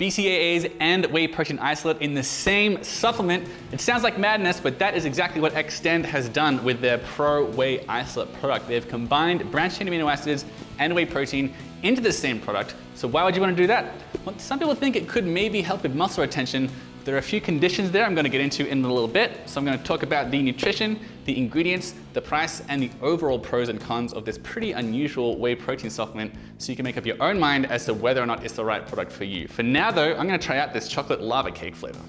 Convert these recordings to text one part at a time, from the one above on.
BCAAs and whey protein isolate in the same supplement. It sounds like madness, but that is exactly what Xtend has done with their Pro Whey Isolate product. They've combined branched chain amino acids and whey protein into the same product. So why would you want to do that? Well, some people think it could maybe help with muscle retention, there are a few conditions there I'm going to get into in a little bit. So I'm going to talk about the nutrition, the ingredients, the price, and the overall pros and cons of this pretty unusual whey protein supplement so you can make up your own mind as to whether or not it's the right product for you. For now though, I'm going to try out this chocolate lava cake flavor.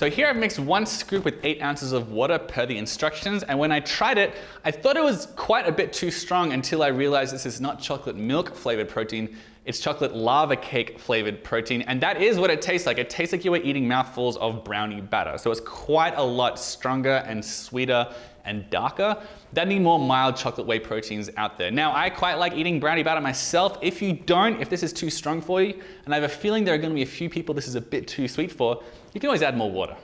So here I've mixed one scoop with eight ounces of water per the instructions. And when I tried it, I thought it was quite a bit too strong until I realized this is not chocolate milk flavored protein. It's chocolate lava cake flavored protein. And that is what it tastes like. It tastes like you were eating mouthfuls of brownie batter. So it's quite a lot stronger and sweeter and darker than the more mild chocolate whey proteins out there. Now, I quite like eating brownie batter myself. If you don't, if this is too strong for you, and I have a feeling there are gonna be a few people this is a bit too sweet for, you can always add more water.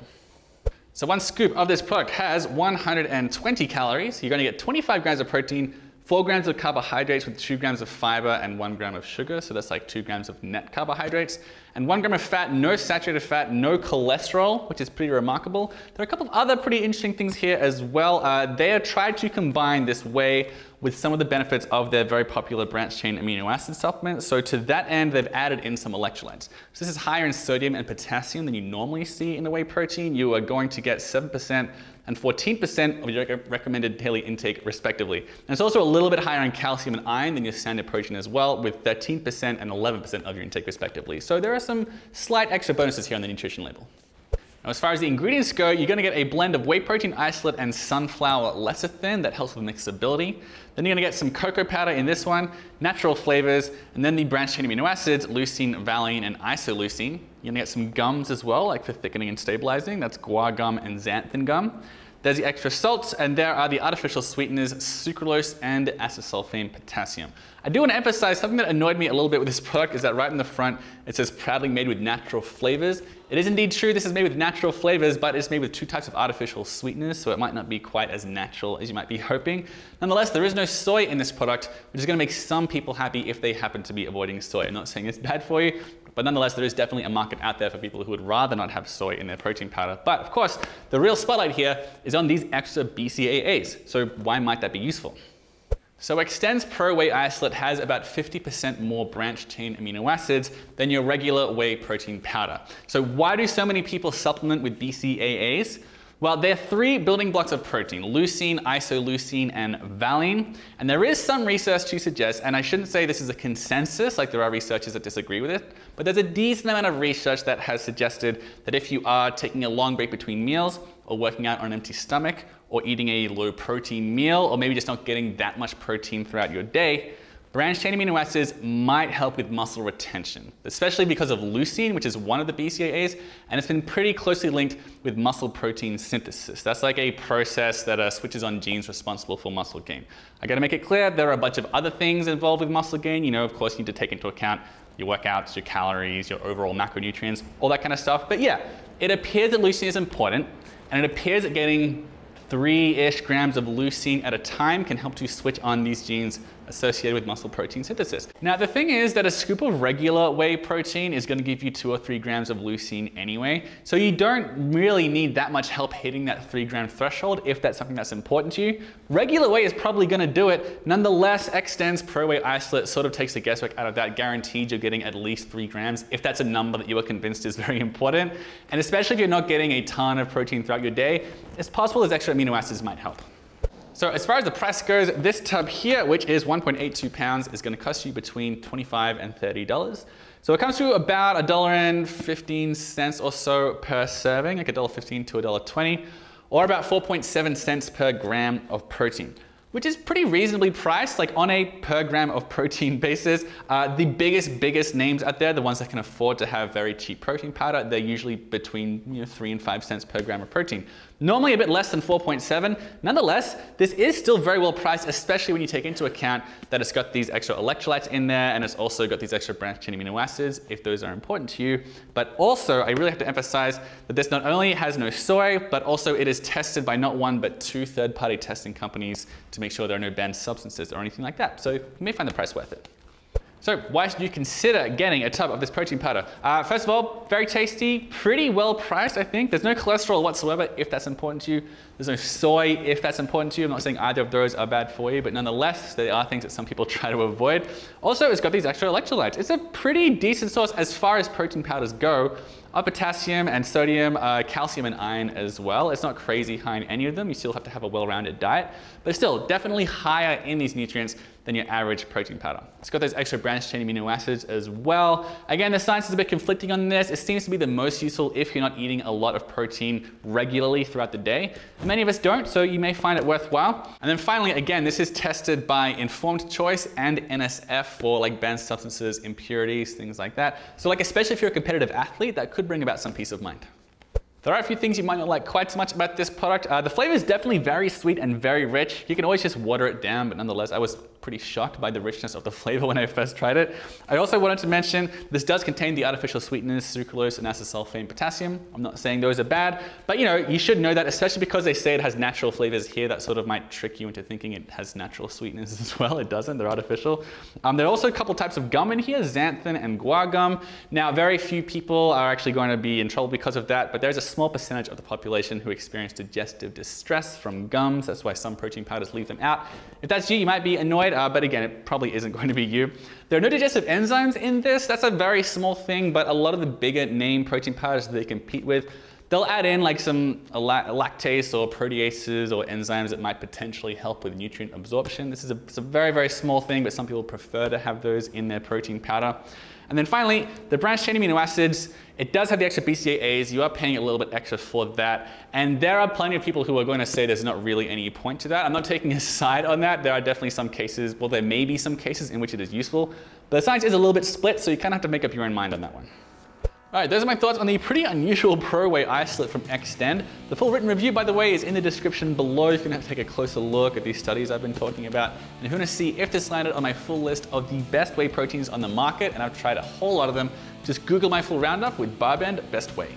So one scoop of this product has 120 calories. You're gonna get 25 grams of protein, 4 grams of carbohydrates with 2 grams of fiber and 1 gram of sugar, so that's like 2 grams of net carbohydrates, and 1 gram of fat, no saturated fat, no cholesterol, which is pretty remarkable. There are a couple of other pretty interesting things here as well. Uh, they have tried to combine this whey with some of the benefits of their very popular branched chain amino acid supplement. So to that end, they've added in some electrolytes. So this is higher in sodium and potassium than you normally see in the whey protein. You are going to get 7% and 14% of your recommended daily intake respectively. And it's also a little bit higher in calcium and iron than your standard protein as well with 13% and 11% of your intake respectively. So there are some slight extra bonuses here on the nutrition label. Now, as far as the ingredients go, you're gonna get a blend of whey protein isolate and sunflower lecithin that helps with mixability. Then you're gonna get some cocoa powder in this one, natural flavors, and then the branched chain amino acids, leucine, valine, and isoleucine. You're gonna get some gums as well, like for thickening and stabilizing. That's guar gum and xanthan gum. There's the extra salts, and there are the artificial sweeteners, sucralose and acesulfame potassium. I do want to emphasize something that annoyed me a little bit with this product is that right in the front, it says proudly made with natural flavors. It is indeed true, this is made with natural flavors, but it's made with two types of artificial sweeteners, so it might not be quite as natural as you might be hoping. Nonetheless, there is no soy in this product, which is gonna make some people happy if they happen to be avoiding soy. I'm not saying it's bad for you, but nonetheless, there is definitely a market out there for people who would rather not have soy in their protein powder. But of course, the real spotlight here is on these extra BCAAs. So why might that be useful? So Xtend's Pro Whey Isolate has about 50% more branched chain amino acids than your regular whey protein powder. So why do so many people supplement with BCAAs? Well, there are three building blocks of protein, leucine, isoleucine, and valine. And there is some research to suggest, and I shouldn't say this is a consensus, like there are researchers that disagree with it, but there's a decent amount of research that has suggested that if you are taking a long break between meals, or working out on an empty stomach, or eating a low protein meal, or maybe just not getting that much protein throughout your day, Branched chain amino acids might help with muscle retention, especially because of leucine, which is one of the BCAAs, and it's been pretty closely linked with muscle protein synthesis. That's like a process that uh, switches on genes responsible for muscle gain. I gotta make it clear, there are a bunch of other things involved with muscle gain. You know, of course, you need to take into account your workouts, your calories, your overall macronutrients, all that kind of stuff. But yeah, it appears that leucine is important, and it appears that getting three-ish grams of leucine at a time can help to switch on these genes associated with muscle protein synthesis. Now the thing is that a scoop of regular whey protein is going to give you two or three grams of leucine anyway, so you don't really need that much help hitting that three gram threshold if that's something that's important to you. Regular whey is probably going to do it. Nonetheless, Xtend's Pro Whey Isolate sort of takes the guesswork out of that, guaranteed you're getting at least three grams if that's a number that you are convinced is very important. And especially if you're not getting a ton of protein throughout your day, it's possible those extra amino acids might help. So as far as the price goes, this tub here, which is 1.82 pounds, is gonna cost you between 25 and $30. So it comes to about a dollar and 15 cents or so per serving, like a dollar 15 to a dollar 20, or about 4.7 cents per gram of protein which is pretty reasonably priced, like on a per gram of protein basis. Uh, the biggest, biggest names out there, the ones that can afford to have very cheap protein powder, they're usually between you know, three and five cents per gram of protein. Normally a bit less than 4.7. Nonetheless, this is still very well priced, especially when you take into account that it's got these extra electrolytes in there and it's also got these extra branched chain amino acids, if those are important to you. But also, I really have to emphasize that this not only has no soy, but also it is tested by not one, but two third-party testing companies to make sure there are no banned substances or anything like that. So you may find the price worth it. So why should you consider getting a tub of this protein powder? Uh, first of all, very tasty, pretty well priced, I think. There's no cholesterol whatsoever if that's important to you. There's no soy if that's important to you. I'm not saying either of those are bad for you, but nonetheless, there are things that some people try to avoid. Also, it's got these extra electrolytes. It's a pretty decent source as far as protein powders go of potassium and sodium, uh, calcium and iron as well. It's not crazy high in any of them. You still have to have a well-rounded diet, but still definitely higher in these nutrients than your average protein powder. It's got those extra branched chain amino acids as well. Again, the science is a bit conflicting on this. It seems to be the most useful if you're not eating a lot of protein regularly throughout the day. Many of us don't, so you may find it worthwhile. And then finally, again, this is tested by Informed Choice and NSF for like banned substances, impurities, things like that. So like, especially if you're a competitive athlete, that could bring about some peace of mind. There are a few things you might not like quite so much about this product. Uh, the flavor is definitely very sweet and very rich. You can always just water it down, but nonetheless, I was pretty shocked by the richness of the flavor when I first tried it. I also wanted to mention this does contain the artificial sweeteners, sucralose and acesulfame potassium. I'm not saying those are bad, but you know, you should know that, especially because they say it has natural flavors here, that sort of might trick you into thinking it has natural sweeteners as well. It doesn't, they're artificial. Um, there are also a couple types of gum in here, xanthan and guar gum. Now, very few people are actually going to be in trouble because of that, but there's a small percentage of the population who experience digestive distress from gums. That's why some protein powders leave them out. If that's you, you might be annoyed uh, but again, it probably isn't going to be you. There are no digestive enzymes in this. That's a very small thing, but a lot of the bigger name protein powders that they compete with, they'll add in like some lactase or proteases or enzymes that might potentially help with nutrient absorption. This is a, a very, very small thing, but some people prefer to have those in their protein powder. And then finally, the branched chain amino acids, it does have the extra BCAAs. You are paying a little bit extra for that. And there are plenty of people who are going to say there's not really any point to that. I'm not taking a side on that. There are definitely some cases, well, there may be some cases in which it is useful, but the science is a little bit split, so you kind of have to make up your own mind on that one. All right, those are my thoughts on the pretty unusual Pro Whey isolate from Xtend. The full written review, by the way, is in the description below. If you have to take a closer look at these studies I've been talking about. And if you want to see if this landed on my full list of the best whey proteins on the market, and I've tried a whole lot of them, just Google my full roundup with Barbend Best Whey.